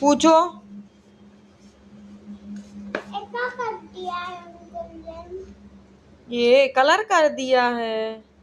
पूछो। कर दिया है ये कलर कर दिया है।